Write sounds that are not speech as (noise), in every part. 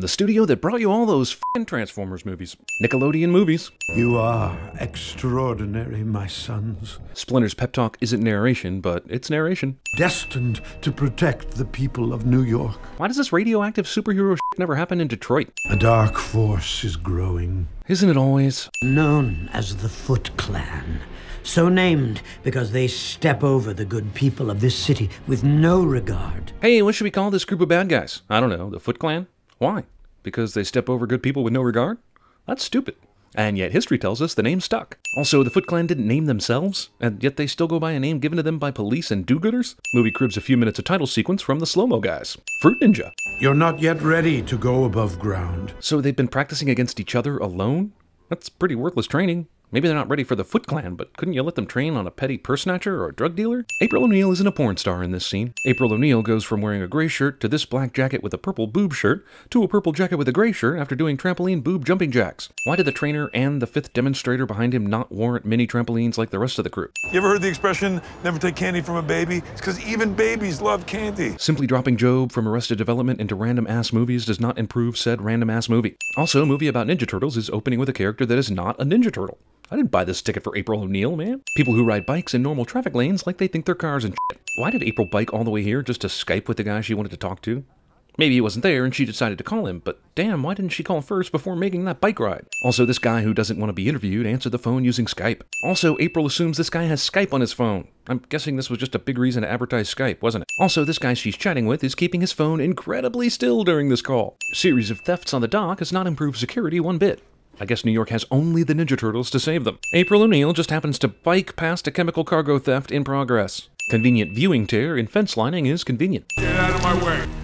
from the studio that brought you all those f***ing Transformers movies. Nickelodeon movies. You are extraordinary, my sons. Splinter's pep talk isn't narration, but it's narration. Destined to protect the people of New York. Why does this radioactive superhero shit never happen in Detroit? A dark force is growing. Isn't it always? known as the Foot Clan. So named because they step over the good people of this city with no regard. Hey, what should we call this group of bad guys? I don't know, the Foot Clan? Why? Because they step over good people with no regard? That's stupid. And yet history tells us the name stuck. Also, the Foot Clan didn't name themselves, and yet they still go by a name given to them by police and do-gooders? Movie cribs a few minutes of title sequence from the Slow-Mo guys. Fruit Ninja. You're not yet ready to go above ground. So they've been practicing against each other alone? That's pretty worthless training. Maybe they're not ready for the Foot Clan, but couldn't you let them train on a petty purse snatcher or a drug dealer? April O'Neil isn't a porn star in this scene. April O'Neil goes from wearing a gray shirt to this black jacket with a purple boob shirt to a purple jacket with a gray shirt after doing trampoline boob jumping jacks. Why did the trainer and the fifth demonstrator behind him not warrant mini trampolines like the rest of the crew? You ever heard the expression, never take candy from a baby? It's because even babies love candy. Simply dropping Gob from Arrested Development into random ass movies does not improve said random ass movie. Also, a movie about Ninja Turtles is opening with a character that is not a Ninja Turtle. I didn't buy this ticket for April O'Neil, man. People who ride bikes in normal traffic lanes like they think they're cars and shit. Why did April bike all the way here just to Skype with the guy she wanted to talk to? Maybe he wasn't there and she decided to call him, but damn, why didn't she call first before making that bike ride? Also, this guy who doesn't want to be interviewed answered the phone using Skype. Also, April assumes this guy has Skype on his phone. I'm guessing this was just a big reason to advertise Skype, wasn't it? Also, this guy she's chatting with is keeping his phone incredibly still during this call. Series of thefts on the dock has not improved security one bit. I guess New York has only the Ninja Turtles to save them. April O'Neil just happens to bike past a chemical cargo theft in progress. Convenient viewing tear in fence lining is convenient. Get out of my way.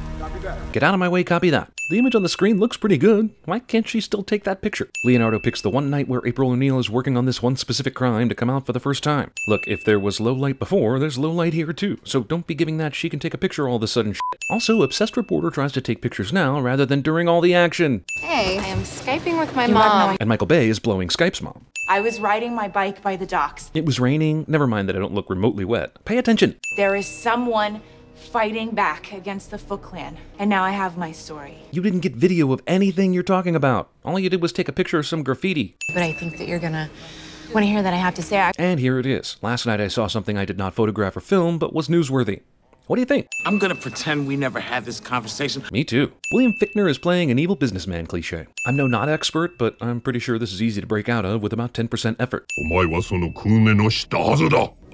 Get out of my way, copy that. The image on the screen looks pretty good. Why can't she still take that picture? Leonardo picks the one night where April O'Neil is working on this one specific crime to come out for the first time. Look, if there was low light before, there's low light here too, so don't be giving that she can take a picture all of a sudden shit. Also, obsessed reporter tries to take pictures now rather than during all the action. Hey, I am Skyping with my You mom. no And Michael Bay is blowing Skype's mom. I was riding my bike by the docks. It was raining. Never mind that I don't look remotely wet. Pay attention. There is someone fighting back against the Foot Clan, and now I have my story. You didn't get video of anything you're talking about. All you did was take a picture of some graffiti. But I think that you're gonna want to hear that I have to say. I- And here it is. Last night I saw something I did not photograph or film, but was newsworthy. What do you think? I'm gonna pretend we never had this conversation. Me too. William Fichtner is playing an evil businessman cliche. I'm no not expert, but I'm pretty sure this is easy to break out of with about 10% effort.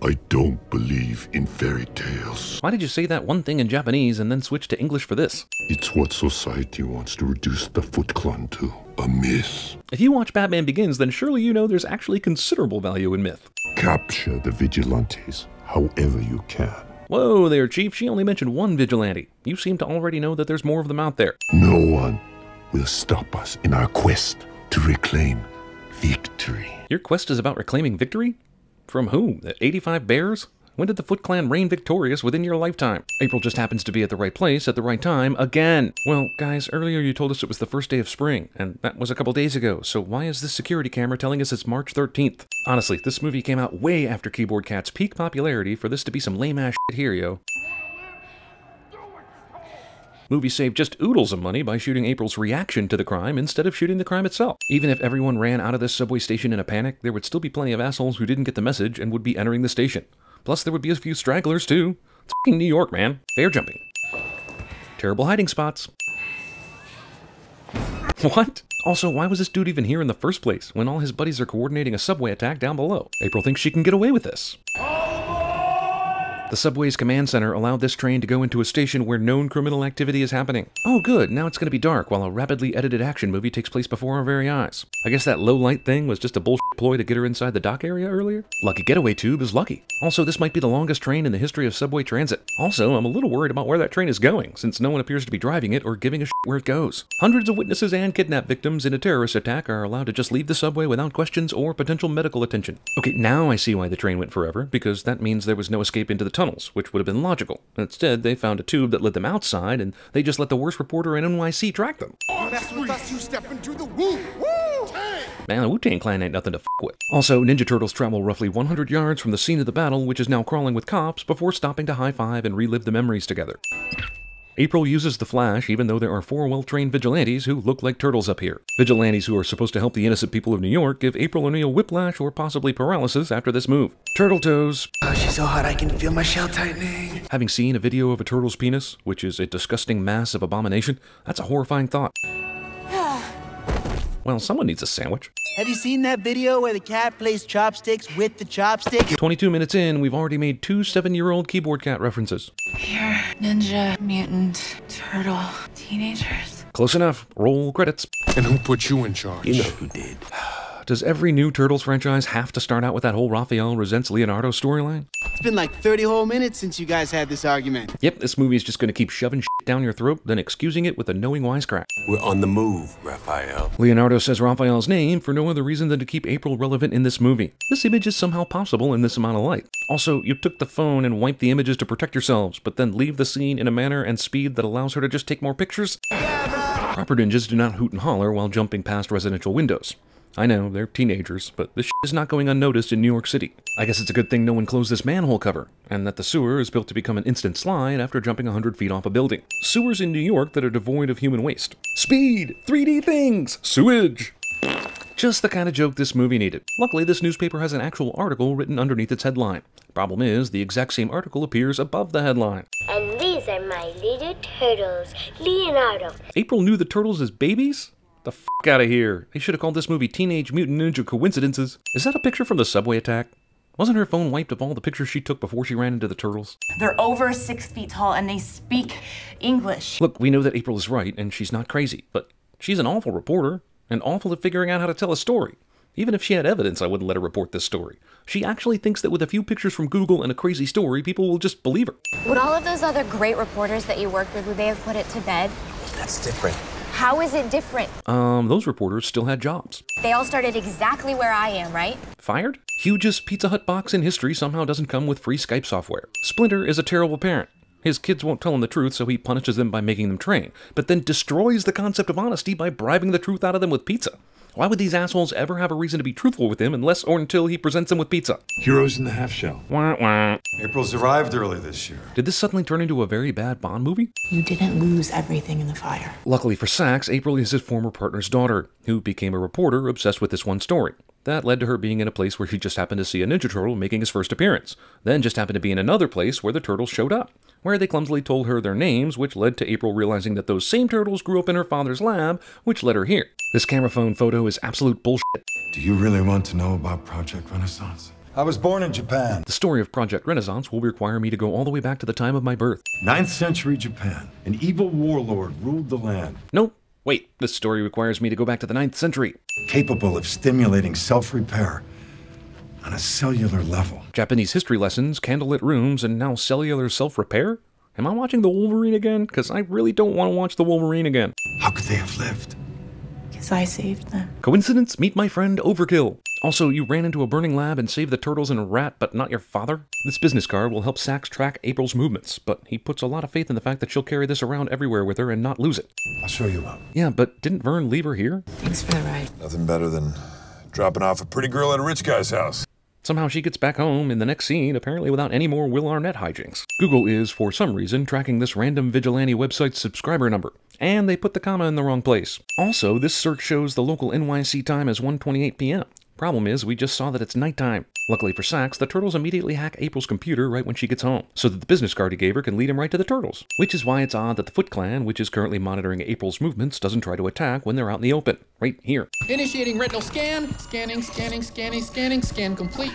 I don't believe in fairy tales. Why did you say that one thing in Japanese and then switch to English for this? It's what society wants to reduce the Foot Clan to a myth. If you watch Batman Begins, then surely you know there's actually considerable value in myth. Capture the vigilantes however you can. Whoa there, Chief, she only mentioned one vigilante. You seem to already know that there's more of them out there. No one will stop us in our quest to reclaim victory. Your quest is about reclaiming victory? From whom? The 85 Bears? When did the Foot Clan reign victorious within your lifetime? April just happens to be at the right place at the right time again. Well, guys, earlier you told us it was the first day of spring, and that was a couple days ago, so why is this security camera telling us it's March 13th? Honestly, this movie came out way after Keyboard Cat's peak popularity for this to be some lame ass shit here, yo. Movie saved just oodles of money by shooting April's reaction to the crime instead of shooting the crime itself. Even if everyone ran out of this subway station in a panic, there would still be plenty of assholes who didn't get the message and would be entering the station. Plus, there would be a few stragglers too. It's fucking New York, man. Fare jumping. Terrible hiding spots. What? Also, why was this dude even here in the first place when all his buddies are coordinating a subway attack down below? April thinks she can get away with this. The subway's command center allowed this train to go into a station where known criminal activity is happening. Oh, good, now it's gonna be dark while a rapidly edited action movie takes place before our very eyes. I guess that low light thing was just a bullshit ploy to get her inside the dock area earlier? Lucky Getaway Tube is lucky. Also, this might be the longest train in the history of subway transit. Also, I'm a little worried about where that train is going, since no one appears to be driving it or giving a shit where it goes. Hundreds of witnesses and kidnap victims in a terrorist attack are allowed to just leave the subway without questions or potential medical attention. Okay, now I see why the train went forever, because that means there was no escape into the tunnels, which would have been logical. Instead, they found a tube that led them outside, and they just let the worst reporter in NYC track them. That's with us, you step into the woo. Woo! Man, the Wu-Tang Clan ain't nothing to f with. Also, Ninja Turtles travel roughly 100 yards from the scene of the battle, which is now crawling with cops, before stopping to high-five and relive the memories together. April uses the Flash even though there are four well-trained vigilantes who look like turtles up here. Vigilantes who are supposed to help the innocent people of New York give April O'Neil whiplash or possibly paralysis after this move. Turtle toes. Oh, she's so hot I can feel my shell tightening. Having seen a video of a turtle's penis, which is a disgusting mass of abomination, that's a horrifying thought. Well, someone needs a sandwich. Have you seen that video where the cat plays chopsticks with the chopstick? 22 minutes in, we've already made two seven year old keyboard cat references. Here, ninja, mutant, turtle, teenagers. Close enough. Roll credits. And who put you in charge? You know who did. (sighs) (sighs) (sighs) Does every new Turtles franchise have to start out with that whole Raphael resents Leonardo storyline? It's been like 30 whole minutes since you guys had this argument. Yep, this movie is just going to keep shoving shit down your throat, then excusing it with a knowing wisecrack. We're on the move, Raphael. Leonardo says Raphael's name for no other reason than to keep April relevant in this movie. This image is somehow possible in this amount of light. Also, you took the phone and wiped the images to protect yourselves, but then leave the scene in a manner and speed that allows her to just take more pictures? Proper ninjas do not hoot and holler while jumping past residential windows. I know, they're teenagers, but this shit is not going unnoticed in New York City. I guess it's a good thing no one closed this manhole cover, and that the sewer is built to become an instant slide after jumping 100 feet off a building. Sewers in New York that are devoid of human waste. Speed! 3D things! Sewage! Just the kind of joke this movie needed. Luckily, this newspaper has an actual article written underneath its headline. Problem is, the exact same article appears above the headline. And these are my little turtles, Leonardo. April knew the turtles as babies? The f out of here. They should have called this movie Teenage Mutant Ninja Coincidences. Is that a picture from the subway attack? Wasn't her phone wiped of all the pictures she took before she ran into the turtles? They're over six feet tall and they speak English. Look, we know that April is right and she's not crazy, but she's an awful reporter and awful at figuring out how to tell a story. Even if she had evidence, I wouldn't let her report this story. She actually thinks that with a few pictures from Google and a crazy story, people will just believe her. Would all of those other great reporters that you worked with, would they have put it to bed? That's different. How is it different? Um, those reporters still had jobs. They all started exactly where I am, right? Fired? Hugest Pizza Hut box in history somehow doesn't come with free Skype software. Splinter is a terrible parent. His kids won't tell him the truth, so he punishes them by making them train, but then destroys the concept of honesty by bribing the truth out of them with pizza. Why would these assholes ever have a reason to be truthful with him unless or until he presents them with pizza? Heroes in the half shell. Wah, wah. April's arrived early this year. Did this suddenly turn into a very bad Bond movie? You didn't lose everything in the fire. Luckily for Sacks, April is his former partner's daughter, who became a reporter obsessed with this one story. That led to her being in a place where she just happened to see a Ninja Turtle making his first appearance, then just happened to be in another place where the turtles showed up, where they clumsily told her their names, which led to April realizing that those same turtles grew up in her father's lab, which led her here. This camera phone photo is absolute bullshit. Do you really want to know about Project Renaissance? I was born in Japan. The story of Project Renaissance will require me to go all the way back to the time of my birth. Ninth century Japan. An evil warlord ruled the land. Nope. Wait, this story requires me to go back to the 9th century. Capable of stimulating self repair on a cellular level. Japanese history lessons, candlelit rooms, and now cellular self repair? Am I watching the Wolverine again? Because I really don't want to watch the Wolverine again. How could they have lived? Because I saved them. Coincidence? Meet my friend Overkill. Also, you ran into a burning lab and saved the turtles and a rat, but not your father? This business card will help Sacks track April's movements, but he puts a lot of faith in the fact that she'll carry this around everywhere with her and not lose it. I'll show you up. Yeah, but didn't Vern leave her here? Thanks for the ride. Nothing better than dropping off a pretty girl at a rich guy's house. Somehow she gets back home in the next scene, apparently without any more Will Arnett hijinks. Google is, for some reason, tracking this random vigilante website's subscriber number, and they put the comma in the wrong place. Also, this search shows the local NYC time as 1.28 p.m. Problem is, we just saw that it's nighttime. Luckily for Sacks, the turtles immediately hack April's computer right when she gets home, so that the business card he gave her can lead him right to the turtles. Which is why it's odd that the Foot Clan, which is currently monitoring April's movements, doesn't try to attack when they're out in the open. Right here. Initiating retinal scan. Scanning, scanning, scanning, scanning, scan complete.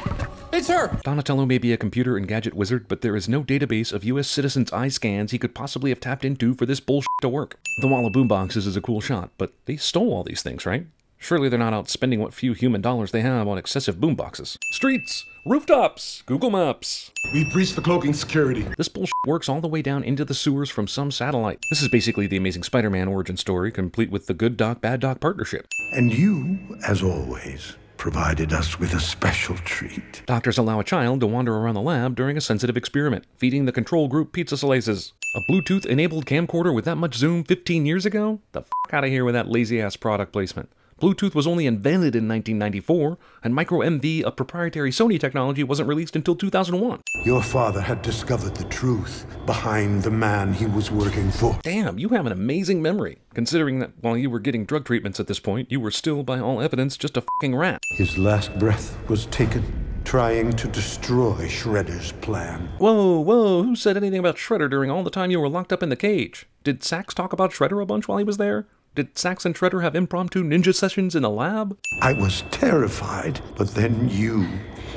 It's her! Donatello may be a computer and gadget wizard, but there is no database of US citizens' eye scans he could possibly have tapped into for this bullshit to work. The wall of boomboxes is a cool shot, but they stole all these things, right? Surely they're not out spending what few human dollars they have on excessive boomboxes. Streets, rooftops, Google Maps. We've breached the cloaking security. This bullshit works all the way down into the sewers from some satellite. This is basically the Amazing Spider-Man origin story, complete with the good doc, bad doc partnership. And you, as always, provided us with a special treat. Doctors allow a child to wander around the lab during a sensitive experiment, feeding the control group pizza slices. A Bluetooth-enabled camcorder with that much zoom 15 years ago? The f*** out of here with that lazy-ass product placement. Bluetooth was only invented in 1994, and Micro MV, a proprietary Sony technology, wasn't released until 2001. Your father had discovered the truth behind the man he was working for. Damn, you have an amazing memory, considering that while you were getting drug treatments at this point, you were still, by all evidence, just a fucking rat. His last breath was taken trying to destroy Shredder's plan. Whoa, whoa, who said anything about Shredder during all the time you were locked up in the cage? Did Sacks talk about Shredder a bunch while he was there? Did Sacks and Shredder have impromptu ninja sessions in the lab? I was terrified, but then you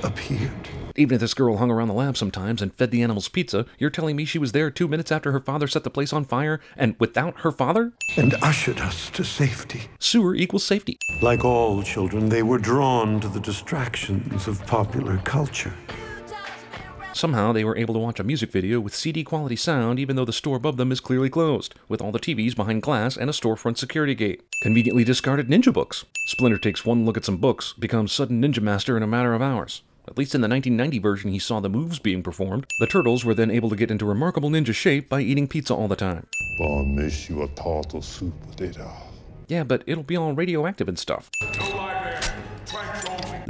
appeared. Even if this girl hung around the lab sometimes and fed the animals pizza, you're telling me she was there two minutes after her father set the place on fire and without her father? And ushered us to safety. Sewer equals safety. Like all children, they were drawn to the distractions of popular culture. Somehow they were able to watch a music video with CD quality sound even though the store above them is clearly closed, with all the TVs behind glass and a storefront security gate. Conveniently discarded ninja books. Splinter takes one look at some books, becomes sudden ninja master in a matter of hours. At least in the 1990 version, he saw the moves being performed. The turtles were then able to get into remarkable ninja shape by eating pizza all the time. you a turtle soup later. Yeah, but it'll be all radioactive and stuff.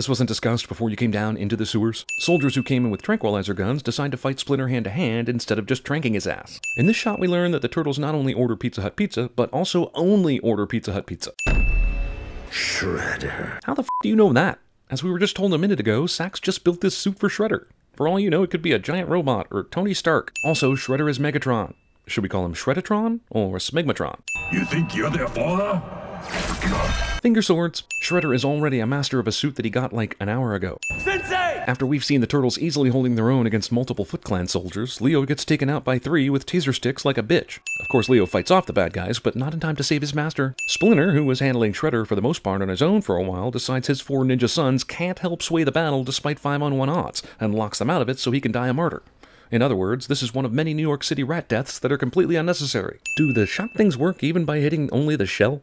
This wasn't discussed before you came down into the sewers. Soldiers who came in with tranquilizer guns decide to fight Splinter hand to hand instead of just tranking his ass. In this shot, we learn that the turtles not only order Pizza Hut pizza, but also only order Pizza Hut pizza. Shredder. How the f do you know that? As we were just told a minute ago, Sacks just built this suit for Shredder. For all you know, it could be a giant robot or Tony Stark. Also, Shredder is Megatron. Should we call him Shreddatron or Smegmatron? You think you're their father? Finger swords. Shredder is already a master of a suit that he got like an hour ago. Sensei! After we've seen the turtles easily holding their own against multiple Foot Clan soldiers, Leo gets taken out by three with taser sticks like a bitch. Of course, Leo fights off the bad guys, but not in time to save his master. Splinter, who was handling Shredder for the most part on his own for a while, decides his four ninja sons can't help sway the battle despite 5 on 1 odds, and locks them out of it so he can die a martyr. In other words, this is one of many New York City rat deaths that are completely unnecessary. Do the shock things work even by hitting only the shell?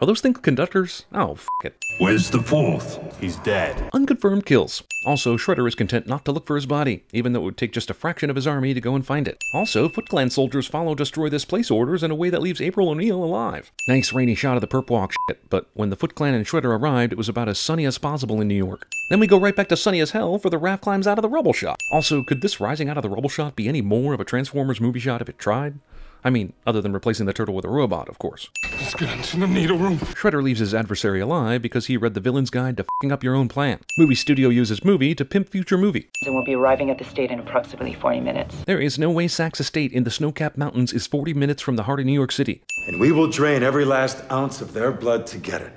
Are those things conductors? Oh, f it. Where's the fourth? He's dead. Unconfirmed kills. Also, Shredder is content not to look for his body, even though it would take just a fraction of his army to go and find it. Also, Foot Clan soldiers follow Destroy This Place orders in a way that leaves April O'Neil alive. Nice rainy shot of the perp walk shit, but when the Foot Clan and Shredder arrived, it was about as sunny as possible in New York. Then we go right back to sunny as hell for the raft climbs out of the rubble shot. Also, could this rising out of the rubble shot be any more of a Transformers movie shot if it tried? I mean, other than replacing the turtle with a robot, of course. Let's get into the needle room. Shredder leaves his adversary alive because he read the villain's guide to fing up your own plan. Movie studio uses movie to pimp future movie. And will be arriving at the state in approximately 40 minutes. There is no way Sacks Estate in the snow-capped mountains is 40 minutes from the heart of New York City. And we will drain every last ounce of their blood to get it.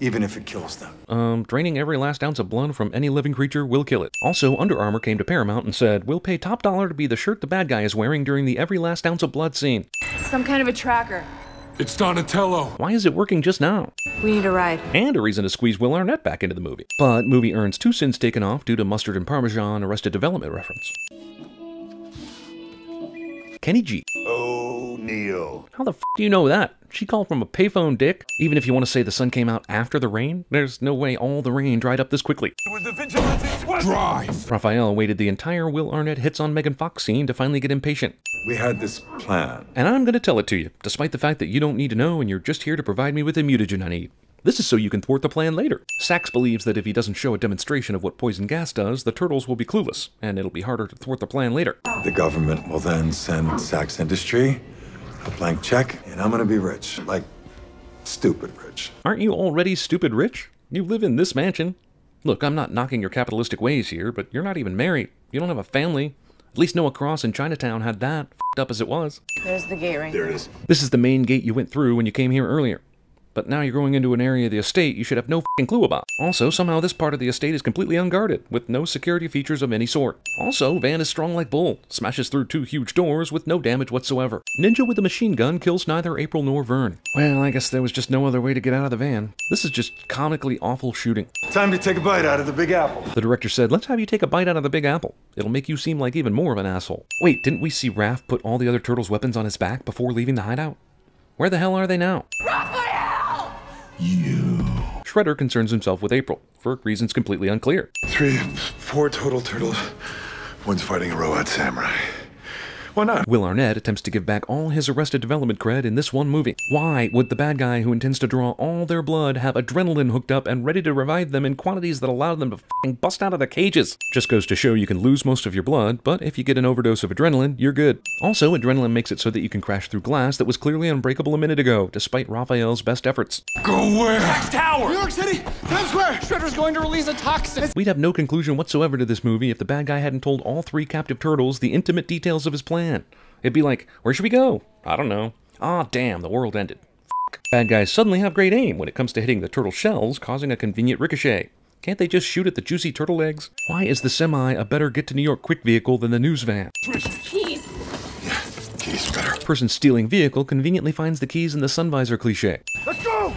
Even if it kills them. Um, draining every last ounce of blood from any living creature will kill it. Also, Under Armour came to Paramount and said, We'll pay top dollar to be the shirt the bad guy is wearing during the every last ounce of blood scene. Some kind of a tracker. It's Donatello. Why is it working just now? We need a ride. And a reason to squeeze Will Arnett back into the movie. But movie earns two sins taken off due to mustard and parmesan Arrested Development reference. Kenny G. Oh, Neo. How the f do you know that? She called from a payphone, dick. Even if you want to say the sun came out after the rain, there's no way all the rain dried up this quickly. Drive. Raphael waited the entire Will Arnett hits on Megan Fox scene to finally get impatient. We had this plan. And I'm going to tell it to you, despite the fact that you don't need to know and you're just here to provide me with the mutagen I need. This is so you can thwart the plan later. Sacks believes that if he doesn't show a demonstration of what poison gas does, the turtles will be clueless, and it'll be harder to thwart the plan later. The government will then send Sacks Industry a blank check, and I'm gonna be rich. Like, stupid rich. Aren't you already stupid rich? You live in this mansion. Look, I'm not knocking your capitalistic ways here, but you're not even married. You don't have a family. At least Noah Cross in Chinatown had that, f***ed up as it was. There's the gate right There it is. This is the main gate you went through when you came here earlier. But now you're going into an area of the estate you should have no fing clue about. Also, somehow this part of the estate is completely unguarded, with no security features of any sort. Also, Van is strong like bull, smashes through two huge doors with no damage whatsoever. Ninja with a machine gun kills neither April nor Vern. Well, I guess there was just no other way to get out of the van. This is just comically awful shooting. Time to take a bite out of the Big Apple. The director said, let's have you take a bite out of the Big Apple. It'll make you seem like even more of an asshole. Wait, didn't we see Raph put all the other turtles' weapons on his back before leaving the hideout? Where the hell are they now? You. Shredder concerns himself with April, for reasons completely unclear. Three, four total turtles. One's fighting a robot samurai. Why not? Will Arnett attempts to give back all his Arrested Development cred in this one movie. Why would the bad guy who intends to draw all their blood have adrenaline hooked up and ready to revive them in quantities that allow them to fing bust out of their cages? Just goes to show you can lose most of your blood, but if you get an overdose of adrenaline, you're good. Also, adrenaline makes it so that you can crash through glass that was clearly unbreakable a minute ago, despite Raphael's best efforts. Go where? Sacks Tower! New York City! Times Square! Shredder's going to release a toxin! We'd have no conclusion whatsoever to this movie if the bad guy hadn't told all three captive turtles the intimate details of his plan. It'd be like, where should we go? I don't know. Ah, damn, the world ended. F***. Bad guys suddenly have great aim when it comes to hitting the turtle shells, causing a convenient ricochet. Can't they just shoot at the juicy turtle eggs? Why is the semi a better get to New York quick vehicle than the news van? Keys. Keys better. Person stealing vehicle conveniently finds the keys in the sun visor cliche. Let's go!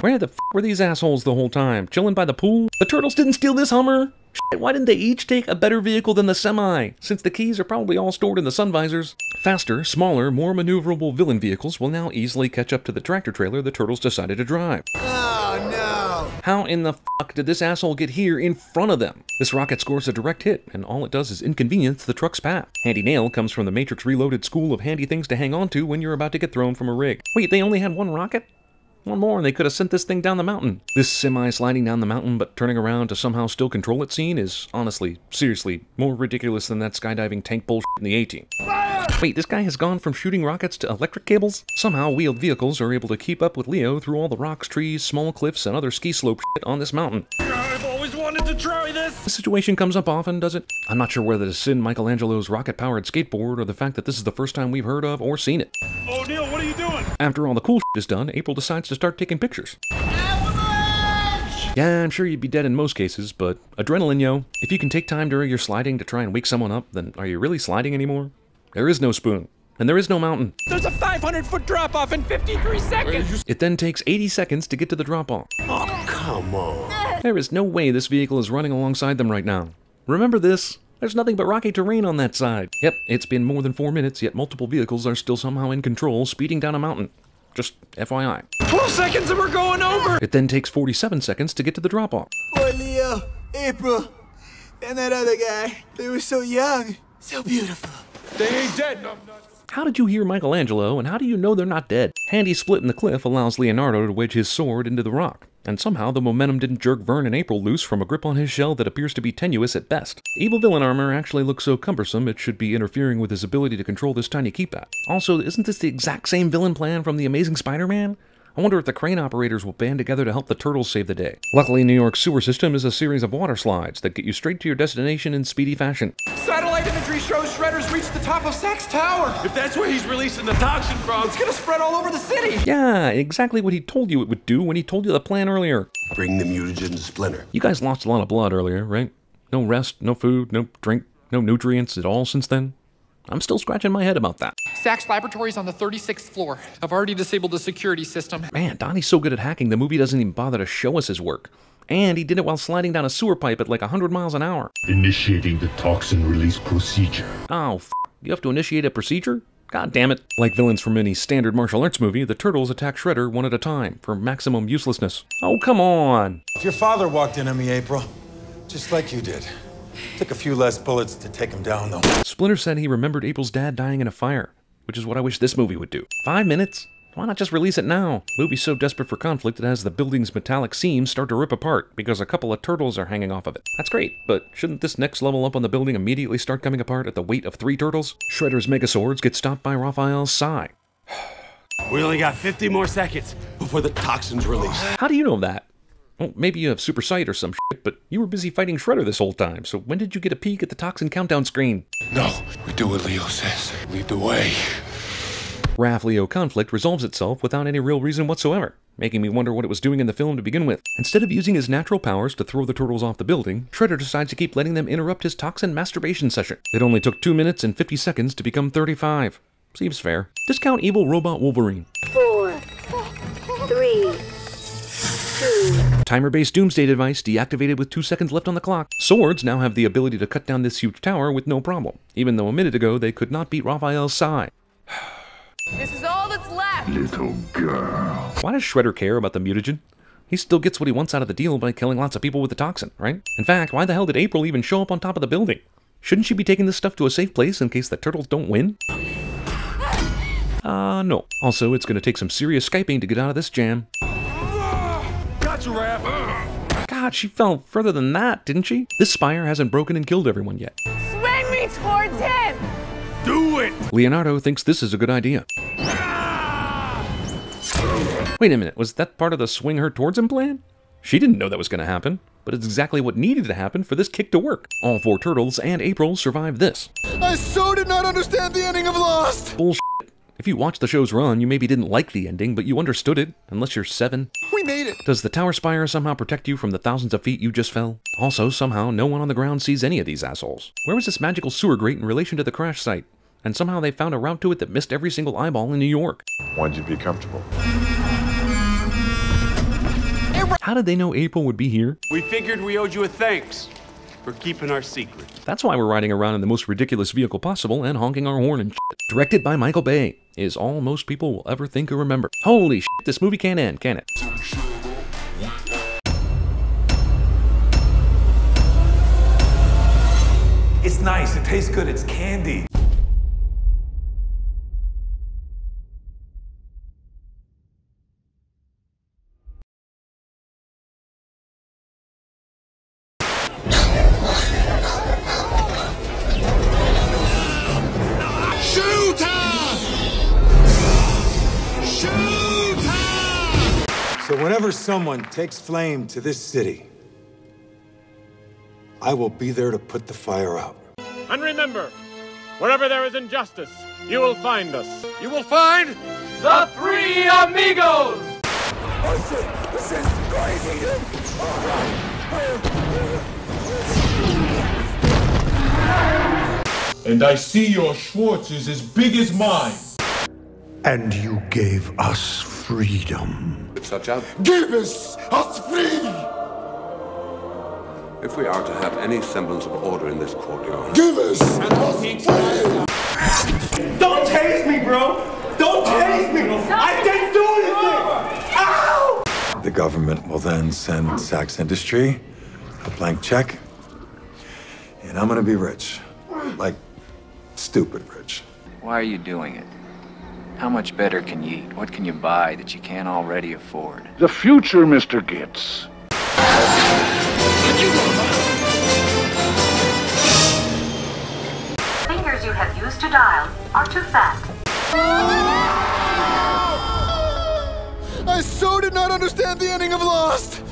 Where the f were these assholes the whole time? Chilling by the pool? The turtles didn't steal this Hummer? Shit, why didn't they each take a better vehicle than the semi? Since the keys are probably all stored in the sun visors. Faster, smaller, more maneuverable villain vehicles will now easily catch up to the tractor trailer the turtles decided to drive. Oh no! How in the fuck did this asshole get here in front of them? This rocket scores a direct hit, and all it does is inconvenience the truck's path. Handy Nail comes from the Matrix Reloaded school of handy things to hang on to when you're about to get thrown from a rig. Wait, they only had one rocket? One more and they could have sent this thing down the mountain. This semi sliding down the mountain but turning around to somehow still control it scene is honestly, seriously, more ridiculous than that skydiving tank bullshit in the A-Team. Wait, this guy has gone from shooting rockets to electric cables? Somehow wheeled vehicles are able to keep up with Leo through all the rocks, trees, small cliffs, and other ski slope shit on this mountain. I've always wanted to try this! This situation comes up often, does it? I'm not sure whether to sin Michelangelo's rocket-powered skateboard or the fact that this is the first time we've heard of or seen it. Oh, Neil, what are you doing? After all the cool shit is done, April decides to start taking pictures. Yeah, I'm sure you'd be dead in most cases, but adrenaline, yo. If you can take time during your sliding to try and wake someone up, then are you really sliding anymore? There is no spoon, and there is no mountain. There's a 500 foot drop off in 53 seconds! It then takes 80 seconds to get to the drop-off. Oh, come on. There is no way this vehicle is running alongside them right now. Remember this? There's nothing but rocky terrain on that side. Yep, it's been more than four minutes, yet multiple vehicles are still somehow in control, speeding down a mountain. Just FYI. 12 seconds and we're going over! It then takes 47 seconds to get to the drop-off. Boy, Leo, April, and that other guy. They were so young, so beautiful. They ain't dead, no, How did you hear Michelangelo, and how do you know they're not dead? Handy split in the cliff allows Leonardo to wedge his sword into the rock, and somehow the momentum didn't jerk Vern and April loose from a grip on his shell that appears to be tenuous at best. Evil villain armor actually looks so cumbersome it should be interfering with his ability to control this tiny keypad. Also, isn't this the exact same villain plan from The Amazing Spider-Man? I wonder if the crane operators will band together to help the turtles save the day. Luckily, New York's sewer system is a series of water slides that get you straight to your destination in speedy fashion. Satellite imagery shows Shredder's reached the top of Sacks Tower! If that's where he's releasing the toxin from, It's gonna spread all over the city! Yeah, exactly what he told you it would do when he told you the plan earlier. Bring the mutagen to Splinter. You guys lost a lot of blood earlier, right? No rest, no food, no drink, no nutrients at all since then? I'm still scratching my head about that. Sacks Laboratories on the 36th floor. I've already disabled the security system. Man, Donnie's so good at hacking, the movie doesn't even bother to show us his work. And he did it while sliding down a sewer pipe at like 100 miles an hour. Initiating the toxin release procedure. Oh, f- you have to initiate a procedure? God damn it. Like villains from any standard martial arts movie, the turtles attack Shredder one at a time for maximum uselessness. Oh, come on. If your father walked in on me, April, just like you did. Took a few less bullets to take him down, though. Splinter said he remembered April's dad dying in a fire, which is what I wish this movie would do. Five minutes? Why not just release it now? Movie's so desperate for conflict it has the building's metallic seams start to rip apart because a couple of turtles are hanging off of it. That's great, but shouldn't this next level up on the building immediately start coming apart at the weight of three turtles? Shredder's mega swords get stopped by Raphael's Sai. We only got 50 more seconds before the toxin's released. How do you know that? Well, maybe you have super sight or some shit, but you were busy fighting Shredder this whole time, so when did you get a peek at the toxin countdown screen? No, we do what Leo says. Lead the way. Raph Leo conflict resolves itself without any real reason whatsoever, making me wonder what it was doing in the film to begin with. Instead of using his natural powers to throw the turtles off the building, Shredder decides to keep letting them interrupt his toxin masturbation session. It only took 2 minutes and 50 seconds to become 35. Seems fair. Discount evil robot Wolverine. Timer-based doomsday device deactivated with 2 seconds left on the clock. Swords now have the ability to cut down this huge tower with no problem, even though a minute ago they could not beat Raphael's Sai. (sighs) This is all that's left. Little girl. Why does Shredder care about the mutagen? He still gets what he wants out of the deal by killing lots of people with the toxin, right? In fact, why the hell did April even show up on top of the building? Shouldn't she be taking this stuff to a safe place in case the turtles don't win? (gasps) Uh, no. Also, it's gonna take some serious Skyping to get out of this jam. Gotcha, Raph. God, she fell further than that, didn't she? This spire hasn't broken and killed everyone yet. Swing me towards him! Do it! Leonardo thinks this is a good idea. Wait a minute, was that part of the swing her towards him plan? She didn't know that was going to happen, but it's exactly what needed to happen for this kick to work. All four turtles and April survived this. I so did not understand the ending of Lost! Bullshit. If you watched the show's run, you maybe didn't like the ending, but you understood it, unless you're seven. We made it! Does the tower spire somehow protect you from the thousands of feet you just fell? Also, somehow, no one on the ground sees any of these assholes. Where was this magical sewer grate in relation to the crash site? And somehow they found a route to it that missed every single eyeball in New York. Wanted you to be comfortable. How did they know April would be here? We figured we owed you a thanks for keeping our secret. That's why we're riding around in the most ridiculous vehicle possible and honking our horn and shit. Directed by Michael Bay is all most people will ever think or remember. Holy shit, this movie can't end, can it? It's nice. It tastes good. It's candy. Someone takes flame to this city, I will be there to put the fire out. And remember, wherever there is injustice, you will find us. You will find the Three Amigos! Oh shit! This is crazy, And I see your Schwartz is as big as mine. And you gave us freedom. Such a. Give us us free! If we are to have any semblance of order in this courtyard. Give us us free! Don't tase me, bro! Don't tase me! I didn't do anything! Ow! The government will then send Sacks Industry a blank check, and I'm gonna be rich. Like, stupid rich. Why are you doing it? How much better can you eat? What can you buy that you can't already afford? The future, Mr. Gittes. Fingers you have used to dial are too fast. I so did not understand the ending of Lost!